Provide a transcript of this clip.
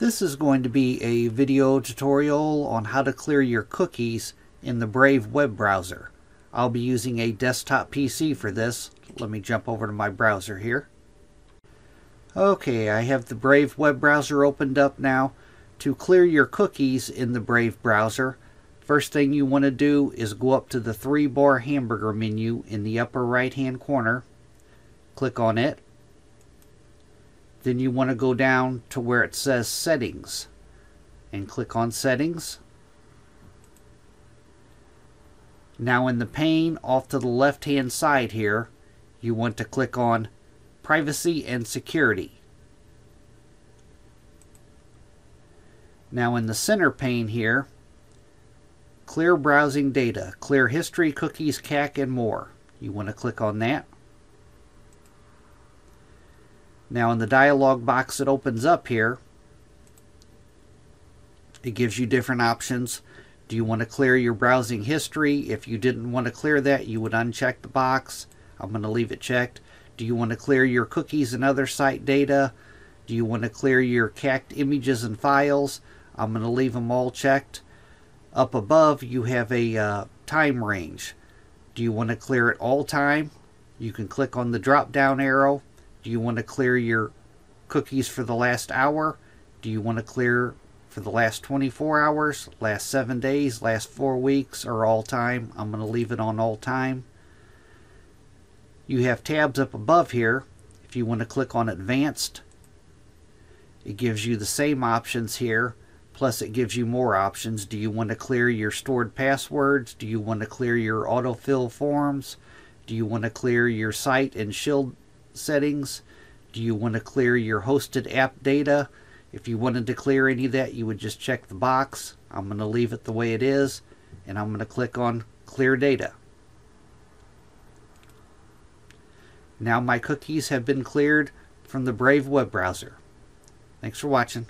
This is going to be a video tutorial on how to clear your cookies in the Brave web browser. I'll be using a desktop PC for this. Let me jump over to my browser here. Okay, I have the Brave web browser opened up now. To clear your cookies in the Brave browser, first thing you want to do is go up to the three bar hamburger menu in the upper right hand corner. Click on it. Then you want to go down to where it says settings and click on settings. Now in the pane off to the left hand side here, you want to click on privacy and security. Now in the center pane here, clear browsing data, clear history, cookies, cache, and more. You want to click on that. Now in the dialog box that opens up here, it gives you different options. Do you want to clear your browsing history? If you didn't want to clear that, you would uncheck the box. I'm going to leave it checked. Do you want to clear your cookies and other site data? Do you want to clear your cached images and files? I'm going to leave them all checked. Up above, you have a uh, time range. Do you want to clear it all time? You can click on the drop down arrow. Do you want to clear your cookies for the last hour? Do you want to clear for the last 24 hours, last seven days, last four weeks, or all time? I'm going to leave it on all time. You have tabs up above here. If you want to click on advanced, it gives you the same options here. Plus it gives you more options. Do you want to clear your stored passwords? Do you want to clear your autofill forms? Do you want to clear your site and shield settings? Do you want to clear your hosted app data? If you wanted to clear any of that, you would just check the box. I'm going to leave it the way it is, and I'm going to click on Clear Data. Now my cookies have been cleared from the Brave web browser. Thanks for watching.